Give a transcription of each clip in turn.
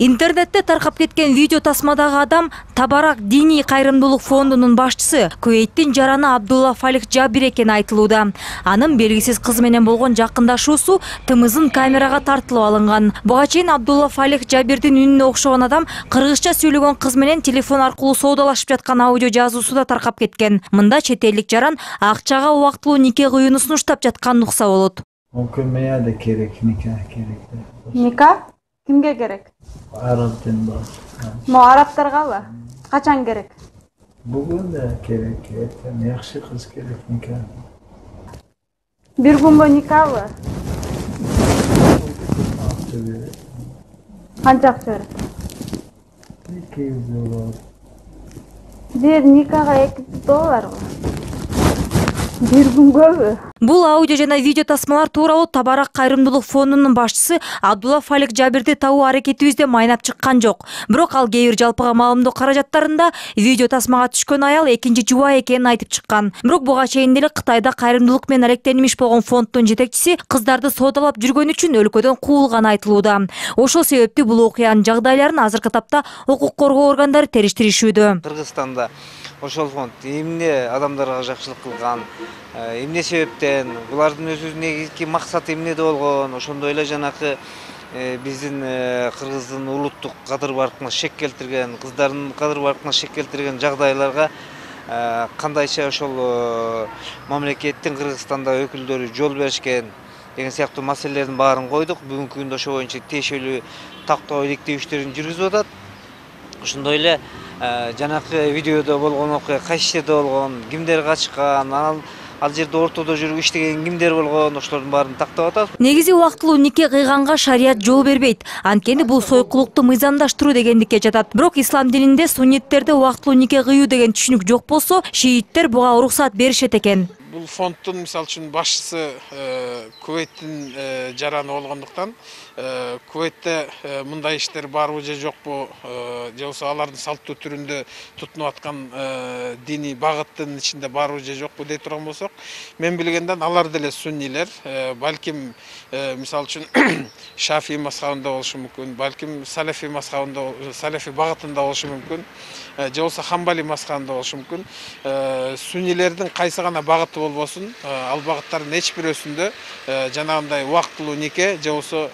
интернетте таркап кеткен видео тасмадагы адам табарак диний кайрымдуулук фондунун башчысы кувейттин жараны абдулла фалих жабир экени айтылууда. Анын белгисиз кыз менен болгон жакындашуусу тымызын камерага тартылып алынган. Буга чейин абдулла фалих жабирдин үнүнө окшогон адам кыргызча сүйлөгөн кыз менен телефон аркылуу соодалашып жаткан аудио жазуусу да таркап кеткен. Мында чет элдик жаран акчага убактылуу нике кыюуну сунуштап жатканын укса болот. Okumaya da gerek, nikah gerek. Nikah kimге керек? Arap'tan bak. Mo Araplargabı? Kaçan gerek? Bugün de gerek. Erken yaxşı kız gerek nikah. Bir gün bu bir. kancak söyle. 200 dolar. Bir nikahı 200 dolar бул аудио жана видео тасмалар тууралуу табарак кайрымдуулук фондунун башчысы абдулла фалик жабирди табуу аракетибизде майнап чыккан жок бирок ал кээ бир жалпыга маалымдоо каражаттарында видео тасмага түшкөн аял экинчи жубай экенин айтып чыккан бирок буга чейин деле кытайда кайрымдуулук менен алектенмиш болгон фонддун жетекчиси кыздарды соодалап жүргөнү үчүн өлкөдөн куугулганы айтылууда ошол себептүү бул окуянын жагдайларын азыркы тапта укук коргоо органдары териштиришүүдө кыргызстанда ошол фонд эмне адамдарга жакшылык кылган эмне себептен булардын өзүнүн негизги максаты эмнеде болгон ошондой эле жанакы биздин кыргыздын улуттук кадыр баркына шек келтирген кыздардын кадыр баркына шек келтирген жагдайларга кандайча ошол мамлекеттин кыргызстанда өкүлдөрү жол беришкен деген сыяктуу маселелердин баарын койдук. Бүгүнкү күндө ошо боюнча тиешелүү тактоо иликтөө иштерин жүргүзүп атат. Ошондой эле жанакы видеодо болгон окуя кайсы жерде болгон кимдер качкан анан ал жерде ортодо жүрүп иштеген кимдер болгон ошолордун баарын тактап атабыз. Негизи убактылуу нике кыйганга шарият жол бербейт. Анткени бул сойкулукту мыйзамдаштыруу дегендикке жатат. Бирок ислам дининде сунниттерде убактылуу нике кыюу деген түшүнүк жок болсо шииттер буга уруксат беришет экен бул фонддун мисалы үчүн башчысы кувейттин жараны болгондуктан кувейтте мындай иштер барбы же жокпу же болбосо алардын салттуу түрүндө тутунуп аткан диний багыттын ичинде барбы же жокпу дей турган болсок мен билгенден алар деле суннилер балким мисалы үчүн шафи мазхабында болушу мүмкүн балким салафи мазхабында салафи багытында болушу мүмкүн же болбосо хамбали мазхабында болушу мүмкүн суннилердин кайсы гана багыты болбосун ал багыттардын эч бирөөсүндө жанагындай убактылуу нике же болбосо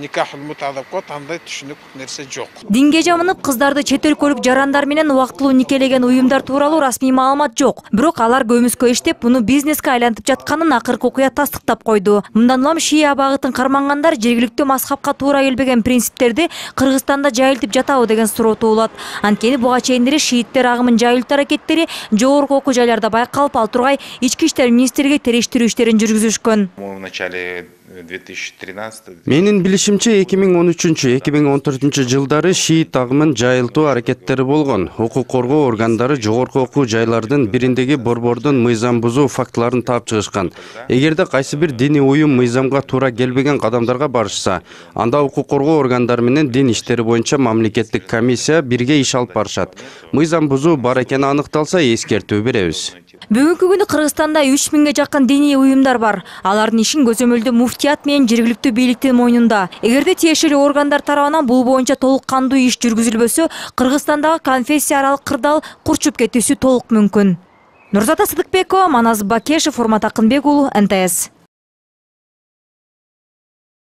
никахул мута деп коет андай түшүнүк нерсе жок динге жабынып кыздарды чет өлкөлүк жарандар менен убактылуу никелеген уюмдар тууралуу расмий маалымат жок бирок алар көмүскө иштеп муну бизнеске айлантып жатканын акыркы окуя тастыктап койду. Мындан улам шия багытын кармангандар жергиликтүү мазхабка туура келбеген принциптерди кыргызстанда жайылтып жатабы деген суроо туулат. Анткени буга чейин деле шииттер агымын жайылтуу аракеттери жогорку окуу жайларда байкалып ал тургай ички иштер министрлиги териштирүү иштерин жүргүзүшкөн в начале 2013 менин билишимче эки миң он үчүнчү эки миң он төртүнчү жылдары шиит агымын жайылтуу аракеттери болгон укук коргоо органдары жогорку окуу жайлардын бириндеги борбордун мыйзам бузуу фактыларын таап чыгышкан эгерде кайсы бир диний уюм мыйзамга туура келбеген кадамдарга барышса анда укук коргоо органдары менен дин иштери боюнча мамлекеттик комиссия бирге иш алып барышат. Мыйзам бузуу бар экени аныкталса эскертүү беребиз. Бүгүнкү күнү кыргызстанда үч миңге жакын диний уюмдар бар. Алардын ишин көзөмөлдөө муфтият менен жергиликтүү бийликтин мойнунда. Эгерде тиешелүү органдар тарабынан бул боюнча толук кандуу иш жүргүзүлбөсө кыргызстандагы конфессия аралык кырдаал курчуп кетүүсү толук мүмкүн. Нурзата сыдыкбекова маназ бакешев урмат акынбек уулу нтс